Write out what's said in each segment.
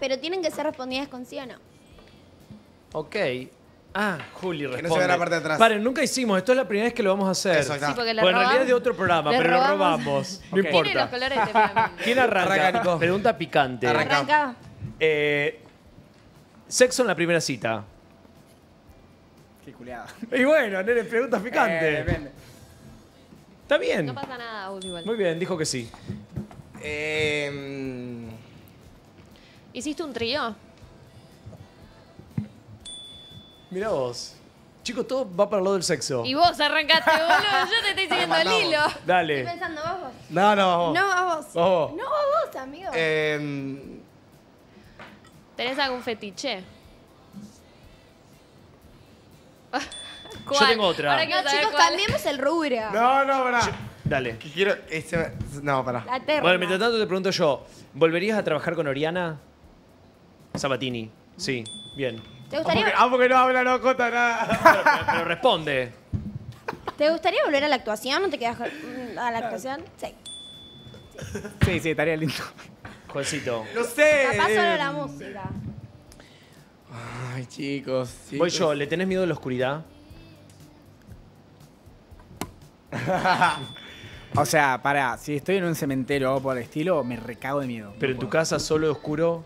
pero tienen que ser respondidas con sí o no. Ok. Ah, Juli, no se responde. vea la parte de atrás. Paren, nunca hicimos. Esto es la primera vez que lo vamos a hacer. Eso. Sí, porque le Bueno, en realidad es de otro programa, le pero lo robamos- robamos. No Tiene los importa. colores de. ¿Quién arranca? Arranca, Nico. Pregunta picante. Arranca. Arranca. Eh, sexo en la primera cita. Qué culeada. Y bueno, nene, pregunta picante. Eh, depende. Está bien. No pasa nada, Uli, igual. Muy bien, dijo que sí. Eh, ¿Hiciste un trío? Mira vos. Chicos, todo va para lo del sexo. Y vos arrancaste, boludo. Yo te estoy siguiendo el hilo. Estoy Dale. pensando, vos, vos. no, no. No, a vos. No, a vos, amigo. Eh, ¿Tenés algún fetiche? Yo tengo otra. Ahora no, chicos, cuál. cambiemos el rubro. no, no, pará. Dale. Que Quiero. este- no, pará. La terna. Bueno, mientras tanto te pregunto yo, ¿volverías a trabajar con Oriana? Sabatini. Sí, bien. ¿Te Ah, gustaría, porque, ah, porque no habla, no cota nada. Pero, pero- pero responde. ¿Te gustaría volver a la actuación? ¿No te quedas con- a la actuación? Sí. Sí, sí, estaría lindo. Juancito. No sé. Capaz solo la música. Ay, chicos. Voy chicos. yo, ¿le tenés miedo a la oscuridad? O sea, para, si estoy en un cementerio o algo por el estilo, me recago de miedo. Pero No en tu casa solo oscuro.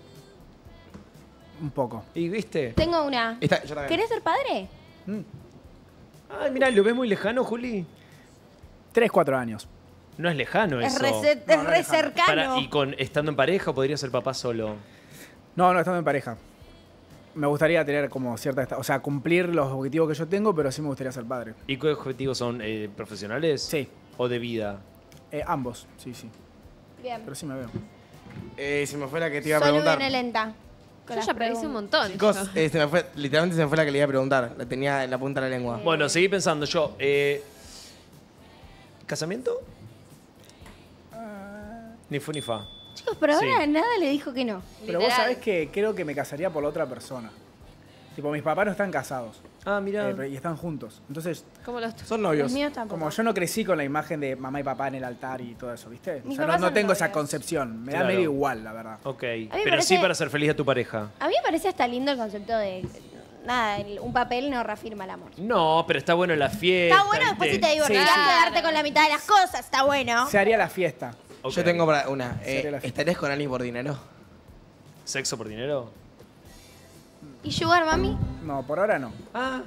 Un poco. ¿Y viste? Tengo una. Esta- yo también. ¿Querés ser padre? Ay, mira, ¿lo ves muy lejano, Juli? Tres, cuatro años. No es lejano Es eso. re, ce- No, es no re cercano. Para- ¿Y con estando en pareja podría ser papá solo? No, no, estando en pareja. Me gustaría tener como cierta... esta- O sea, cumplir los objetivos que yo tengo, pero sí me gustaría ser padre. ¿Y qué objetivos son? eh, ¿Profesionales? Sí. ¿O de vida? Eh, ambos, sí, sí. Bien. Pero sí me veo. Eh, se me fue la que te iba a Solo preguntar. viene lenta. Yo ya predije un montón. Chicos, eh, se me fue, literalmente se me fue la que le iba a preguntar. La tenía en la punta de la lengua. Bueno, seguí pensando yo. eh, ¿Casamiento? Ni fu ni fa. Chicos, pero Sí. ahora nada le dijo que no. Pero vos Literal. sabés que creo que me casaría por la otra persona. Tipo, mis papás no están casados. Ah, mira. eh, pero- y están juntos. Entonces, ¿Cómo los Son Los novios. míos tampoco. como yo no crecí con la imagen de mamá y papá en el altar y todo eso, ¿viste? O Mis sea, no, papás no son tengo esa novios. concepción. Me da Claro. medio igual, la verdad. Ok. Pero parece- sí para ser feliz a tu pareja. A mí me parece hasta lindo el concepto de. Nada, el- un papel no reafirma el amor. No, pero está bueno la fiesta. Está bueno después si te divorciás, Sí. quedarte con la mitad de las cosas. Está bueno. Se haría la fiesta. Yo tengo para una. Sería Eh, la fiesta. ¿Estarías con alguien por dinero? ¿Sexo por dinero? ¿Y Sugar Mami? No, por ahora no. Ah.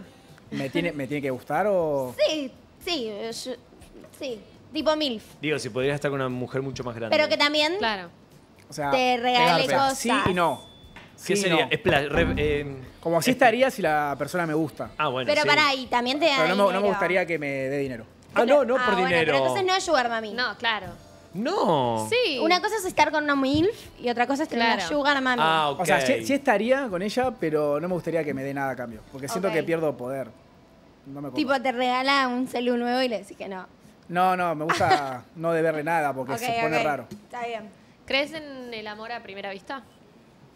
¿Me tiene, me tiene que gustar o...? Sí, sí. yo- sí. Tipo MILF. Digo, si podrías estar con una mujer mucho más grande. Pero que también Claro. O sea, te sea, cosas. sí y no. ¿Qué Sí y sería? no. Re- eh, Como si estaría si la persona me gusta. Ah, bueno. Pero sí. pará, y también te da Pero no, me- no me dinero. gustaría que me dé dinero. Ah, no, no Ah, por bueno, dinero. Pero entonces no es Sugar Mami. No, claro. No. Sí. Una cosa es estar con una MILF y otra cosa es tener una Claro. Sugar Mami. Ah, ok. O sea, sí, sí estaría con ella, pero no me gustaría que me dé nada a cambio. Porque siento Ok. que pierdo poder. No me tipo, te regala un celu nuevo y le decís que no. No, no, me gusta no deberle nada porque Ok, se pone ok. raro. Está bien. ¿Crees en el amor a primera vista?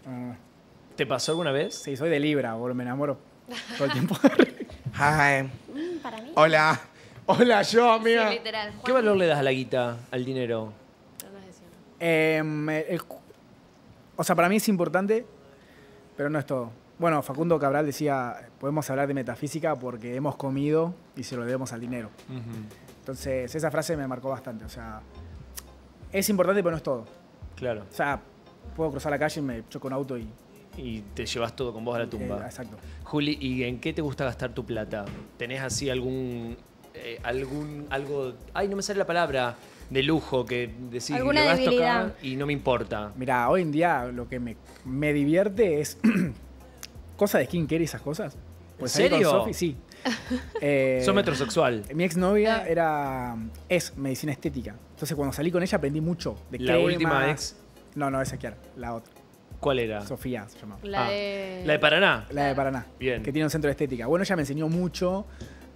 Ah, ¿Te pasó alguna vez? sí, soy de Libra, boludo, me enamoro todo el tiempo. Hi. Mm, para mí. Hola. Hola, yo, Sí, amiga. literal. ¿Qué valor le das a la guita, al dinero? Em, el cu- o sea, para mí es importante, pero no es todo. Bueno, Facundo Cabral decía, podemos hablar de metafísica porque hemos comido y se lo debemos al dinero. Entonces, esa frase me marcó bastante. O sea, es importante, pero no es todo. Claro. O sea, puedo cruzar la calle y me choco un auto y... Y te llevas todo con vos a la eh, tumba. exacto. Juli, ¿y en qué te gusta gastar tu plata? ¿Tenés así algún. Eh, algún. algo. Ay, no me sale la palabra. De lujo que decís lo acá debilidad. y no me importa. Mira, hoy en día lo que me, me divierte es cosas de skincare y esas cosas. Pues ¿En con serio? Sofi, sí. Eh, Sos metrosexual. Mi exnovia Ah. era es medicina estética. Entonces cuando salí con ella aprendí mucho de La cremas. última ex, No, no, esa Kiara, la otra. ¿cuál era? Sofía se llamaba. La Ah, de. La de Paraná. La de Paraná. Bien. Que tiene un centro de estética. Bueno, ella me enseñó mucho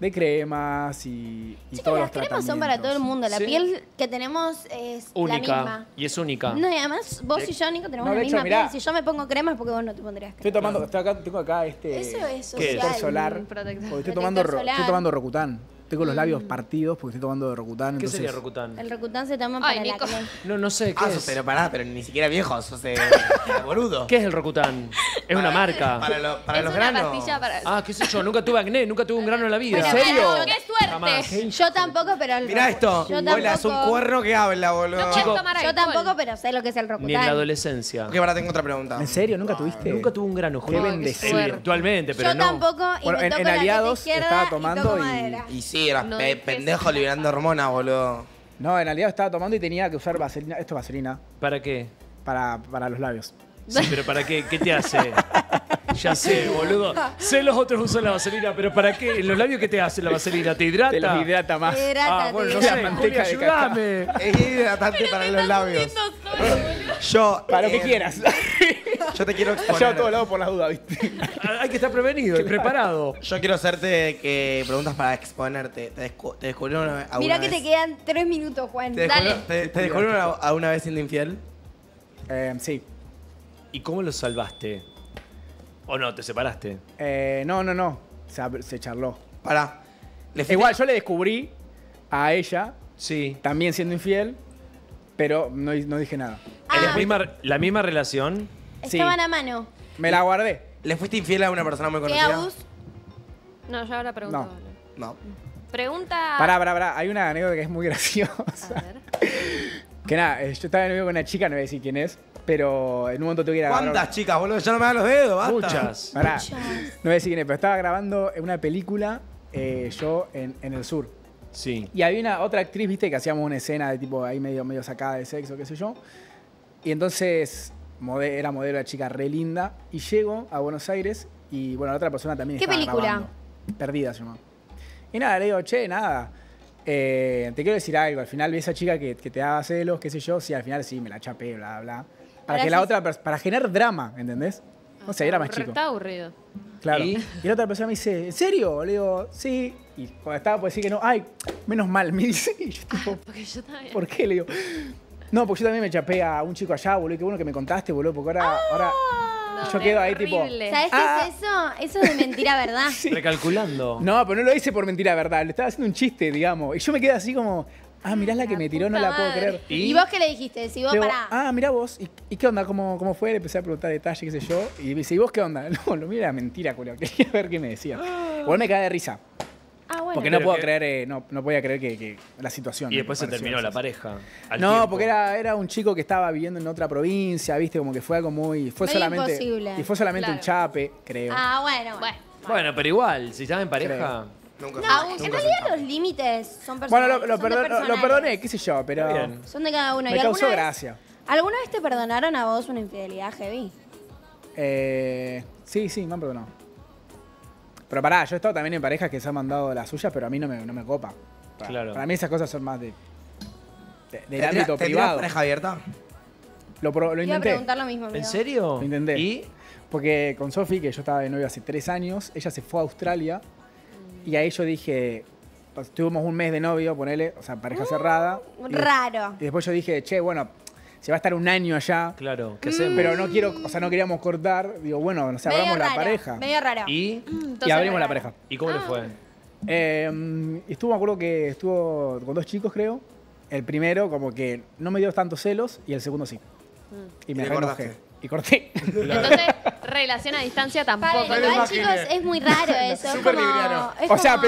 de cremas y, y todos las los cremas son para todo el mundo. La Sí. piel que tenemos es la Única. misma. Y es única. No, y además vos y yo, Nico, tenemos No, la hecho, misma mirá. piel. Si yo me pongo crema es porque vos no te pondrías Estoy crema. tomando, estoy acá, tengo acá este Eso es solar. Un protector. Porque estoy Protector tomando, ro- solar. estoy tomando Rocutan. Tengo los labios partidos porque estoy tomando de Rocutan. ¿Qué entonces, sería Rocutan? El Rocutan se toma Ay, para el Nico. acné. No, no sé, ¿qué Ah, es? pero pará, pero ni siquiera viejos, sos eh, boludo. ¿Qué es el Rocutan? Es una marca. Para, lo- para es los una granos. pastilla para. Ah, qué sé yo, nunca tuve acné, nunca tuve un grano en la vida. ¿En serio? pero- ¡Qué suerte! Jamás. Yo tampoco, pero el Mirá esto. Yo Hola, es un tampoco- cuerno que habla, boludo. No Chico, puedes tomar Yo tampoco, pero sé lo que es el Rocutan. Ni en la adolescencia. Ok, ahora tengo otra pregunta. ¿En serio? ¿Nunca tuviste? Nunca tuve un grano, Qué Julio. bendecido. Actualmente, pero Yo no. tampoco, y Bueno, me en- la Aliados estaba tomando toco y- madera. Y sí, eras No pe- dejes pendejo liberando hormonas, boludo. No, en realidad estaba tomando y tenía que usar vaselina. Esto es vaselina ¿Para qué? para, para los labios. Sí, pero ¿para qué? ¿Qué te hace? Ya sé, boludo. Sé los otros usan la vaselina, pero ¿para qué? ¿En los labios qué te hace la vaselina? ¿Te hidrata? Te los hidrata más. Te hidrata, Ah, bueno, te no sé, manteca ayúdame. Es hidratante para los labios. Yo. Para lo que eh, quieras. Yo te quiero Llevo a todos exponer. lados por las dudas, ¿viste? Hay que estar prevenido y preparado. Yo quiero hacerte que preguntas para exponerte. ¿Te, descu- te descubrieron una- alguna Mirá que vez? te quedan tres minutos, Juan. ¿Te Dale. te, te descubrieron a- alguna vez siendo infiel? Eh, sí. ¿Y cómo lo salvaste? ¿O no? ¿Te separaste? Eh, no, no, no. Se, charló. Pará. Le Igual, yo le descubrí a ella, Sí. también siendo infiel, pero no, no dije nada. Ah. ¿La, misma, ¿La misma relación? Sí. Estaban a mano. Me la guardé. ¿Le fuiste infiel a una persona muy ¿Qué conocida? abus? No, yo ahora pregunto. No. No. Pregunta. Pará, pará, pará. Hay una anécdota que es muy graciosa. A ver. Que nada, eh, yo estaba de novio con una chica, no voy a decir quién es, pero en un momento tuve que ir a grabar- ¿Cuántas chicas, boludo? Ya no me dan los dedos, basta. Muchas. Pará, no voy a decir quién es, pero estaba grabando una película eh, yo en, en el sur. Sí. Y había una otra actriz, viste, que hacíamos una escena de tipo ahí medio, medio sacada de sexo, qué sé yo. Y entonces mode- era modelo la chica re linda. Y llego a Buenos Aires y bueno, la otra persona también ¿Qué estaba película? grabando. Perdida se llama. Y nada, le digo, che, nada. eh, te quiero decir algo. Al final vi esa chica que, que te daba celos, qué sé yo. Sí, al final sí, me la chapé, bla, bla. Para Ahora que la otra, pers- para generar drama, ¿entendés? No sé, era más chico. Está aburrido. Claro. ¿Y? ¿Y? la otra persona me dice, ¿en serio? Le digo, sí. Y cuando estaba por decir que no, ay, menos mal, me dice. Y yo tipo, Porque yo también. ¿por qué? Le digo, no, porque yo también me chapé a un chico allá, boludo. Qué bueno que me contaste, boludo, porque ahora, ahora No, yo quedo ahí tipo. ¿Sabes Ah. qué es eso? Eso es de mentira, ¿verdad? Recalculando. No, pero no lo hice por mentira, verdad. Le estaba haciendo un chiste, digamos. Y yo me quedé así como, ah, mirá la que me tiró, no la puedo madre. creer. ¿Y? ¿Y? vos qué le dijiste? Si vos digo, pará. ah, mirá vos, ¿y, y qué onda? ¿Cómo, ¿Cómo fue? Le empecé a preguntar detalles, qué sé yo. Y me dice, ¿y vos qué onda? No, lo mío era mentira, culo. Quería ver qué me decía. Igual me cae de risa. Ah, bueno. Porque no Pero puedo que- creer, eh, no, no podía creer que, que la situación. Y después se pareció terminó la pareja. al No, tiempo. porque era, era un chico que estaba viviendo en otra provincia, viste, como que fue algo muy. Fue Medio solamente. imposible. Y fue solamente un Claro. chape, creo. Ah, bueno, bueno. Bueno. Pero igual, si estás en pareja. Nunca No, nunca en se realidad sabe. los límites son bueno, personales. lo, lo son de perdon- lo- lo personales. perdoné, qué sé yo, pero. Está bien. Son de cada uno. Me ¿Y alguna causó vez- gracia. ¿Alguna vez te perdonaron a vos una infidelidad heavy? Eh, sí, sí, me han perdonado. Pero pará, yo he estado también en parejas que se han mandado las suyas, pero a mí no me, no me copa. Para, Claro. para mí esas cosas son más de, de- del ¿Tendría- ámbito tendrías privado. pareja abierta? Lo, pro- lo Iba a intenté. preguntar lo mismo, amigo. ¿En serio? Lo intenté. ¿Y? Porque con Sofi, que yo estaba de novio hace tres años, ella se fue a Australia y ahí yo dije, pues, tuvimos un mes de novio, ponele, o sea, pareja cerrada. y- Raro. Y después yo dije, che, bueno, se va a estar un año allá, Claro, ¿qué hacemos? pero no quiero, o sea, no queríamos cortar. Digo, bueno, nos Medio abramos la raro, pareja. Medio raro. ¿Y? Y abrimos la pareja. ¿Y cómo le Ah. fue? Eh, estuvo, me acuerdo que estuvo con dos chicos, creo. El primero como que no me dio tantos celos y el segundo sí. Y me Y cortaste. enojé. Y corté. Entonces, relación a distancia tampoco. Paren, me igual, chicos, es muy raro eso. Es Súper como, es O sea, como-